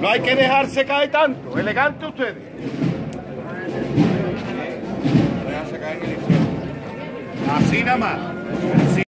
No hay que dejarse caer tanto. Elegante ustedes. Así nada más.